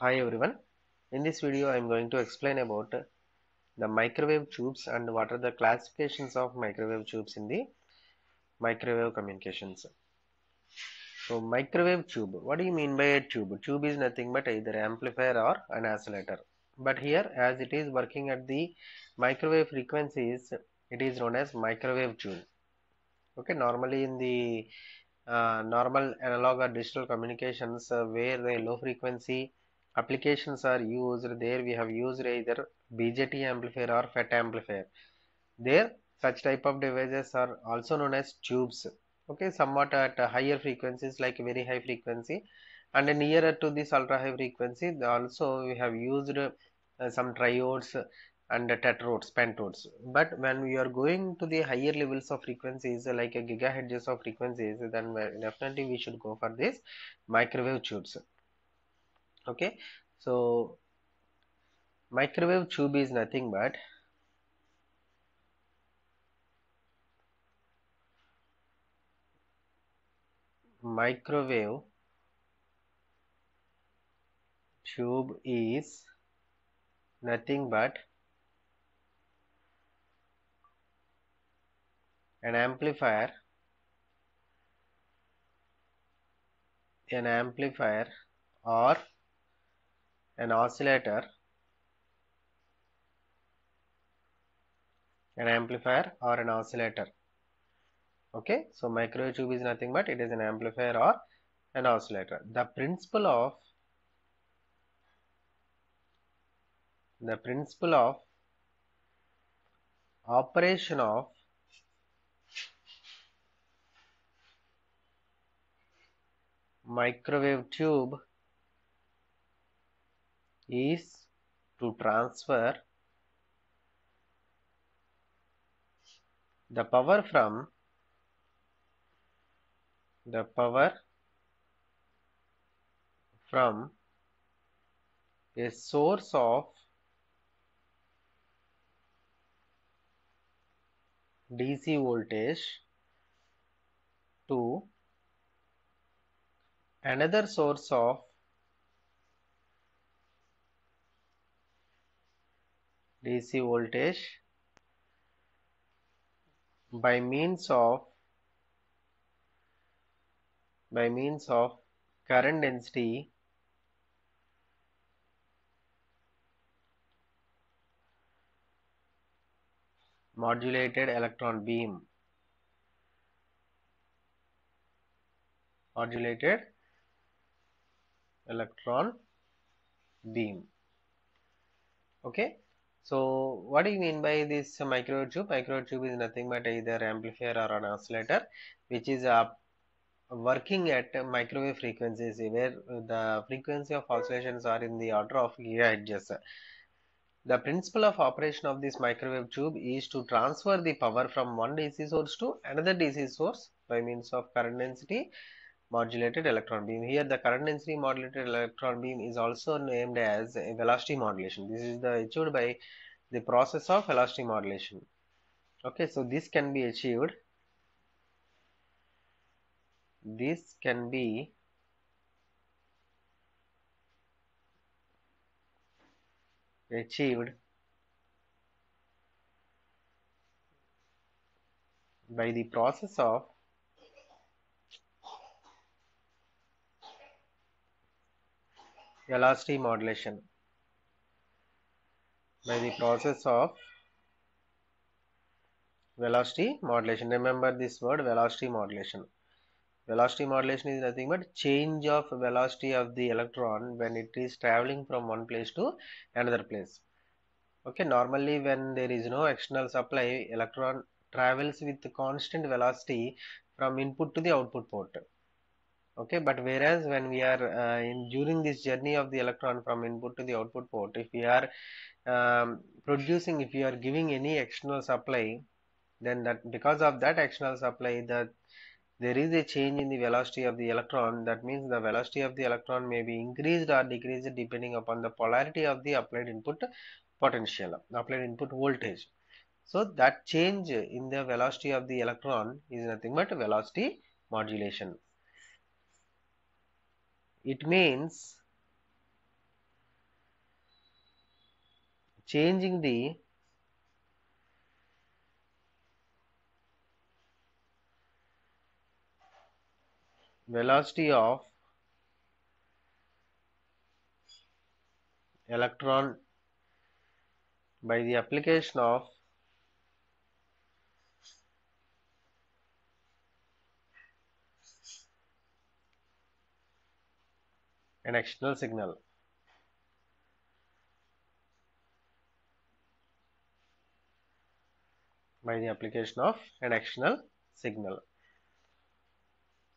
Hi everyone. In this video I am going to explain about the microwave tubes and what are the classifications of microwave tubes in the microwave communications. So microwave tube, what do you mean by a tube? Tube is nothing but either amplifier or an oscillator. But here as it is working at the microwave frequencies, it is known as microwave tube. Okay, normally in the uh, normal analog or digital communications uh, where the low frequency applications are used there we have used either BJT amplifier or FET amplifier. There such type of devices are also known as tubes. Okay somewhat at higher frequencies like very high frequency and nearer to this ultra high frequency also we have used uh, some triodes and tetrodes pentodes. But when we are going to the higher levels of frequencies like a gigahertz of frequencies then definitely we should go for this microwave tubes okay? So microwave tube is nothing but microwave tube is nothing but an amplifier an amplifier or an oscillator an amplifier or an oscillator. Okay so microwave tube is nothing but it is an amplifier or an oscillator. The principle of the principle of operation of microwave tube is to transfer the power from the power from a source of DC voltage to another source of DC voltage by means of by means of current density modulated electron beam modulated electron beam. Okay so what do you mean by this microwave tube microwave tube is nothing but either amplifier or an oscillator which is uh, working at microwave frequencies where the frequency of oscillations are in the order of gigahertz the principle of operation of this microwave tube is to transfer the power from one DC source to another DC source by means of current density modulated electron beam. Here the current density modulated electron beam is also named as velocity modulation. This is the achieved by the process of velocity modulation. Okay, so this can be achieved. This can be achieved by the process of velocity modulation. By the process of velocity modulation. Remember this word velocity modulation. Velocity modulation is nothing but change of velocity of the electron when it is traveling from one place to another place. Okay normally when there is no external supply electron travels with constant velocity from input to the output port okay but whereas when we are uh, in during this journey of the electron from input to the output port if we are um, producing if we are giving any external supply then that because of that external supply that there is a change in the velocity of the electron. That means the velocity of the electron may be increased or decreased depending upon the polarity of the applied input potential applied input voltage. So that change in the velocity of the electron is nothing but velocity modulation it means changing the velocity of electron by the application of an external signal. by the application of an external signal.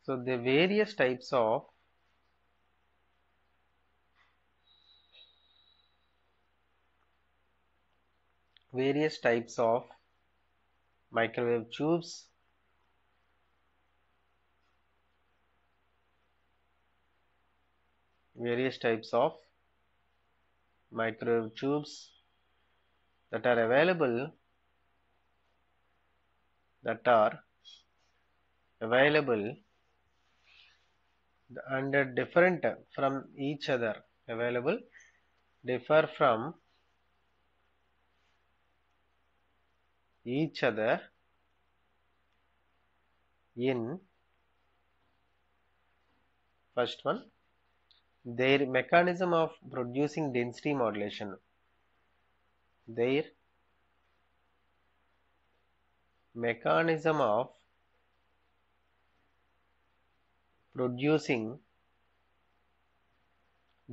So the various types of various types of microwave tubes various types of microwave tubes that are available that are available and different from each other. Available differ from each other in first one their mechanism of producing density modulation. Their mechanism of producing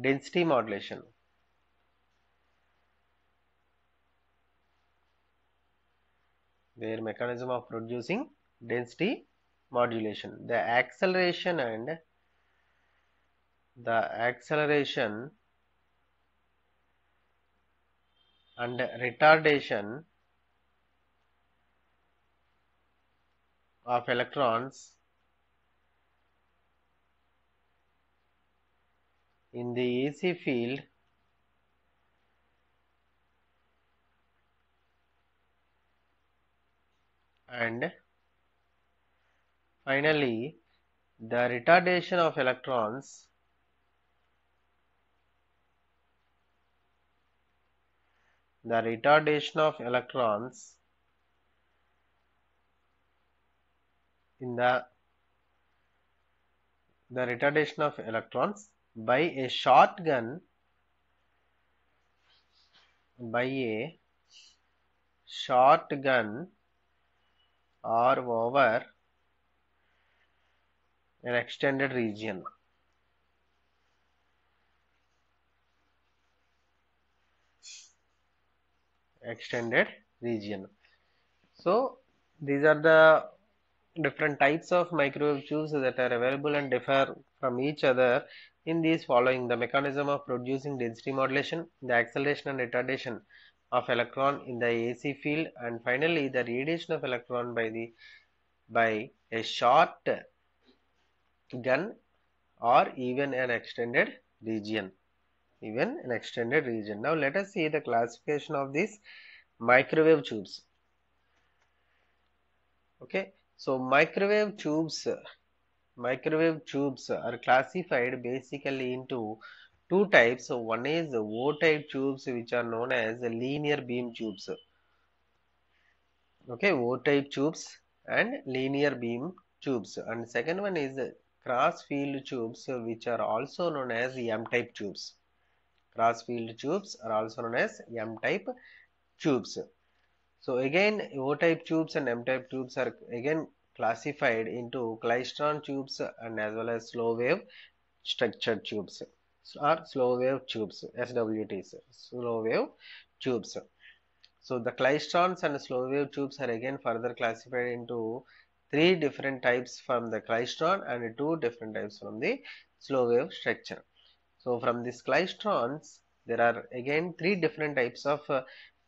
density modulation. Their mechanism of producing density modulation. The acceleration and the acceleration and retardation of electrons in the AC field and finally the retardation of electrons the retardation of electrons in the the retardation of electrons by a shotgun by a shotgun or over an extended region extended region. So these are the different types of microwave tubes that are available and differ from each other in these following. The mechanism of producing density modulation the acceleration and retardation of electron in the AC field and finally the radiation of electron by the by a short gun or even an extended region even an extended region. Now let us see the classification of these microwave tubes. Okay so microwave tubes microwave tubes are classified basically into two types. So one is o type tubes which are known as linear beam tubes. Okay o type tubes and linear beam tubes. And second one is cross field tubes which are also known as m type tubes cross field tubes are also known as m type tubes. So again o type tubes and m type tubes are again classified into klystron tubes and as well as slow wave structured tubes or slow wave tubes SWTs slow wave tubes. So the klystrons and slow wave tubes are again further classified into three different types from the klystron and two different types from the slow wave structure so from these klystrons there are again three different types of uh,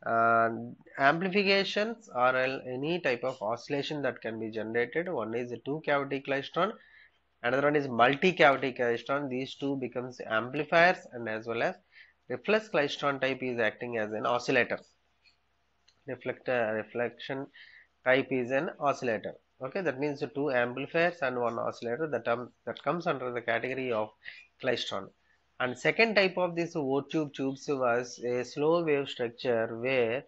uh, amplifications or any type of oscillation that can be generated. One is a two cavity klystron another one is multi cavity klystron these two becomes amplifiers and as well as reflex klystron type is acting as an oscillator. Reflector reflection type is an oscillator. Okay that means two amplifiers and one oscillator that um, that comes under the category of klystron and second type of this O tube tubes was a slow wave structure where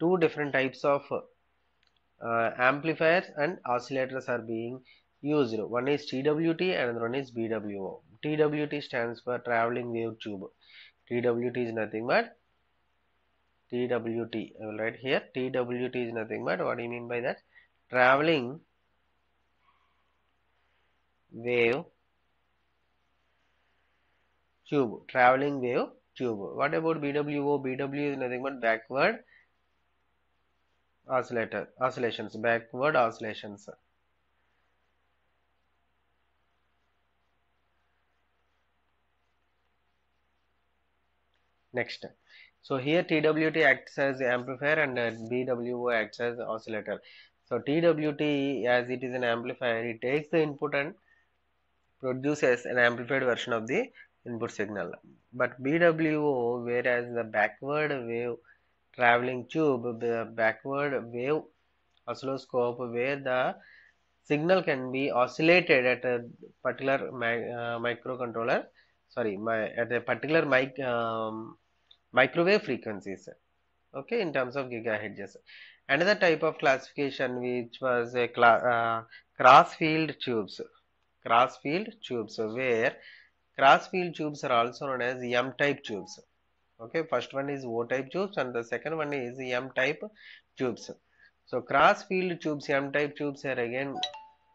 two different types of uh, amplifiers and oscillators are being used. One is TWT and one is BWO TWT stands for traveling wave tube. TWT is nothing but TWT I will write here. TWT is nothing but what do you mean by that? Traveling wave tube traveling wave tube. What about BWO BWO is nothing but backward oscillator oscillations backward oscillations. Next. So here TWT acts as amplifier and BWO acts as oscillator. So TWT as it is an amplifier it takes the input and produces an amplified version of the input signal. But BWO whereas the backward wave traveling tube the backward wave oscilloscope where the signal can be oscillated at a particular uh, microcontroller sorry my, at a particular mic um, microwave frequencies okay in terms of gigahertz. Another type of classification which was a uh, cross field tubes cross field tubes where cross field tubes are also known as M type tubes. Okay first one is O type tubes and the second one is M type tubes. So cross field tubes M type tubes are again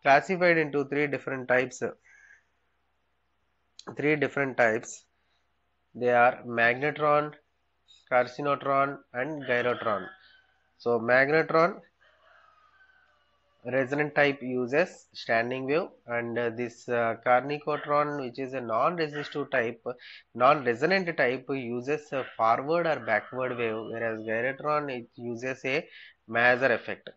classified into three different types. Three different types. They are magnetron carcinotron and gyrotron. So magnetron resonant type uses standing wave and uh, this uh, carcinotron which is a non-resistive type non-resonant type uses a forward or backward wave whereas gyrotron it uses a Maser effect.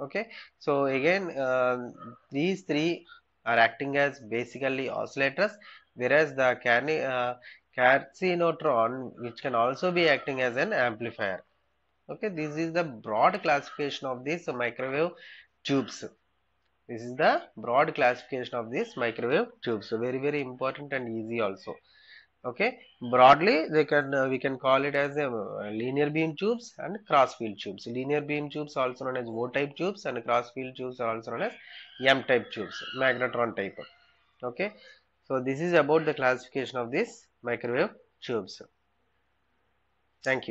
Okay? So again uh, these three are acting as basically oscillators whereas the carni uh, carcinotron which can also be acting as an amplifier. Okay? This is the broad classification of these microwave tubes. This is the broad classification of these microwave tubes. So very very important and easy also. Okay? Broadly they can uh, we can call it as a uh, linear beam tubes and cross field tubes. Linear beam tubes also known as o type tubes and cross field tubes are also known as m type tubes magnetron type. Okay? So this is about the classification of these microwave tubes. Thank you